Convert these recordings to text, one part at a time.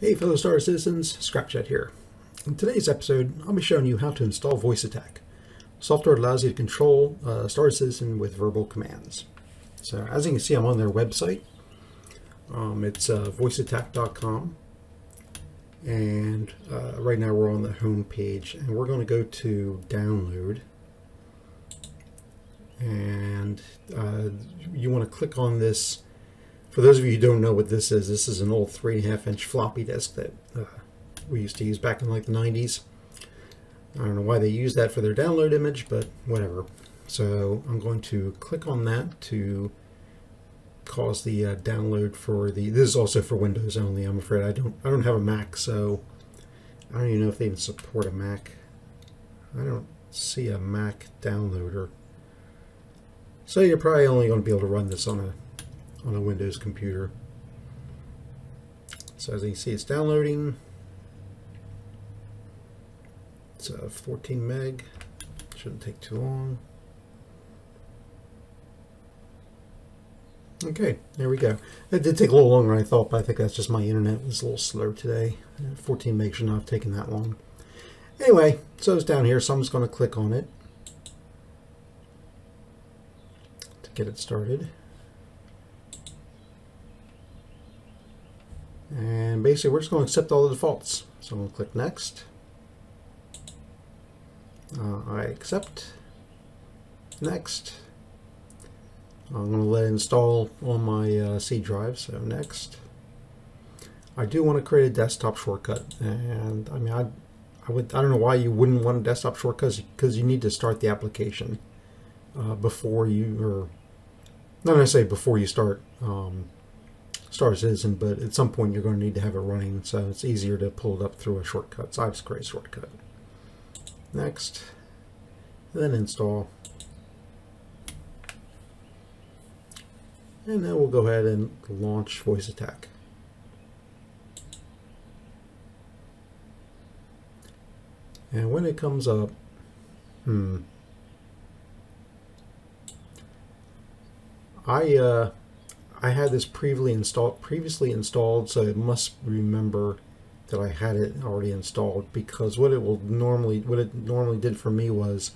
Hey fellow Star Citizens, Scrapchat here. In today's episode, I'll be showing you how to install VoiceAttack. Software allows you to control uh, Star Citizen with verbal commands. So as you can see, I'm on their website. Um, it's uh, voiceattack.com. And uh, right now we're on the home page and we're going to go to download. And uh, you want to click on this for those of you who don't know what this is, this is an old three and a half inch floppy disk that uh, we used to use back in like the 90s. I don't know why they use that for their download image, but whatever. So I'm going to click on that to cause the uh, download for the. This is also for Windows only. I'm afraid I don't. I don't have a Mac, so I don't even know if they even support a Mac. I don't see a Mac downloader. So you're probably only going to be able to run this on a on a Windows computer. So as you can see, it's downloading. It's a 14 meg. Shouldn't take too long. Okay, there we go. It did take a little longer than I thought, but I think that's just my internet was a little slow today. 14 meg should not have taken that long. Anyway, so it's down here, so I'm just going to click on it to get it started. And basically, we're just going to accept all the defaults. So I'm going to click Next. Uh, I accept. Next. I'm going to let it install on my uh, C drive, so next. I do want to create a desktop shortcut, and I mean, I, I would, I don't know why you wouldn't want a desktop shortcut, because you need to start the application uh, before you, or not necessarily before you start um, Star Citizen, but at some point you're going to need to have it running, so it's easier to pull it up through a shortcut. So I just create a shortcut. Next, then install. And then we'll go ahead and launch VoiceAttack. And when it comes up, hmm, I uh, I had this previously installed, previously installed, so it must remember that I had it already installed because what it will normally, what it normally did for me was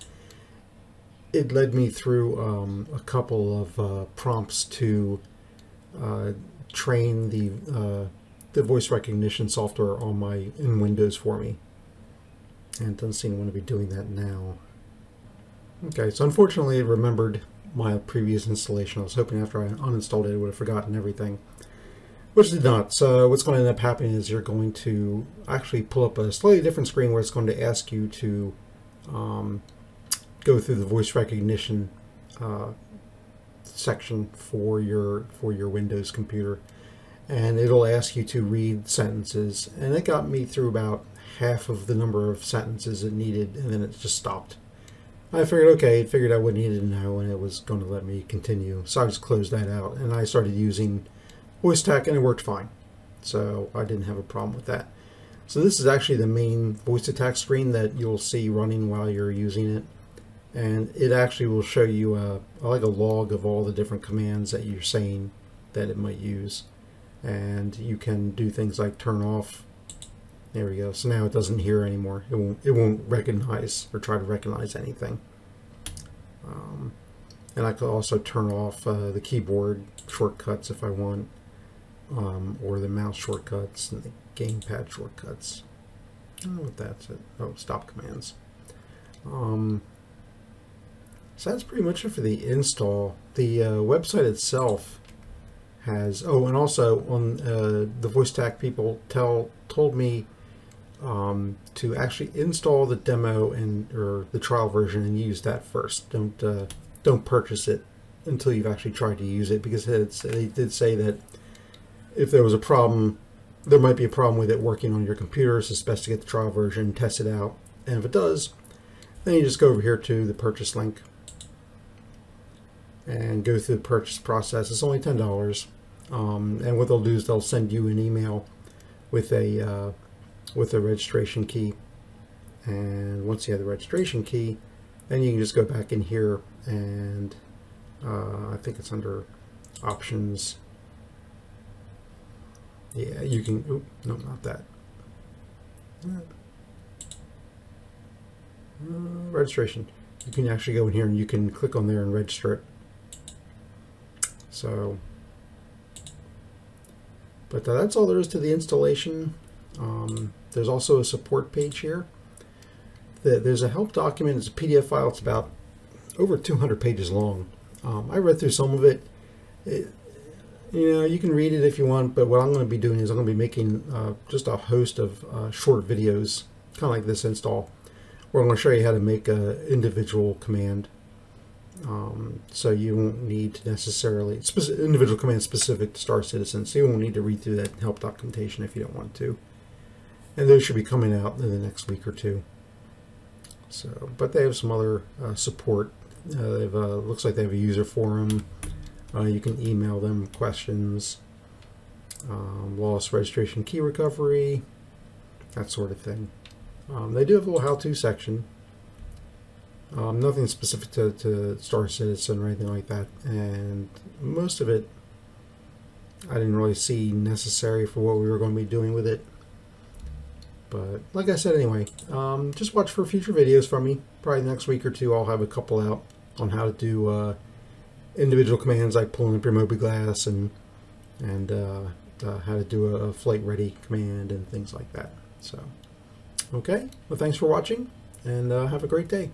it led me through um, a couple of uh, prompts to uh, train the uh, the voice recognition software on my in Windows for me. And it doesn't seem to want to be doing that now. Okay, so unfortunately it remembered my previous installation. I was hoping after I uninstalled it, it would have forgotten everything, which did not. So what's going to end up happening is you're going to actually pull up a slightly different screen where it's going to ask you to um, go through the voice recognition uh, section for your for your Windows computer, and it'll ask you to read sentences. And it got me through about half of the number of sentences it needed, and then it just stopped. I figured, okay, it figured I needed to know and it was going to let me continue. So I just closed that out and I started using VoiceAttack and it worked fine. So I didn't have a problem with that. So this is actually the main VoiceAttack screen that you'll see running while you're using it. And it actually will show you a, like a log of all the different commands that you're saying that it might use. And you can do things like turn off there we go. So now it doesn't hear anymore. It won't, it won't recognize or try to recognize anything. Um, and I could also turn off uh, the keyboard shortcuts if I want, um, or the mouse shortcuts and the gamepad shortcuts. I don't know what that's it. Oh, stop commands. Um, so that's pretty much it for the install. The uh, website itself has, oh, and also on uh, the VoiceAttack people tell told me um, to actually install the demo and or the trial version and use that first. Don't uh, don't purchase it until you've actually tried to use it because they did say that if there was a problem, there might be a problem with it working on your computer. So it's best to get the trial version, test it out, and if it does, then you just go over here to the purchase link and go through the purchase process. It's only ten dollars, um, and what they'll do is they'll send you an email with a uh, with the registration key. And once you have the registration key, then you can just go back in here and uh, I think it's under options. Yeah, you can. Oop, no, not that. Uh, registration. You can actually go in here and you can click on there and register it. So, but that's all there is to the installation. Um, there's also a support page here. The, there's a help document. It's a PDF file. It's about over 200 pages long. Um, I read through some of it. it. You know, you can read it if you want, but what I'm going to be doing is I'm going to be making uh, just a host of uh, short videos, kind of like this install, where I'm going to show you how to make an individual command. Um, so you won't need to necessarily individual command specific to Star Citizen, so you won't need to read through that help documentation if you don't want to. And those should be coming out in the next week or two. So, but they have some other uh, support. Uh, they've uh, looks like they have a user forum. Uh, you can email them questions, um, loss registration key recovery, that sort of thing. Um, they do have a little how-to section. Um, nothing specific to, to Star Citizen or anything like that, and most of it I didn't really see necessary for what we were going to be doing with it. But like I said, anyway, um, just watch for future videos from me. Probably next week or two, I'll have a couple out on how to do uh, individual commands like pulling up your mobiGlas and and uh, uh, how to do a, a flight ready command and things like that. So, okay. Well, thanks for watching, and uh, have a great day.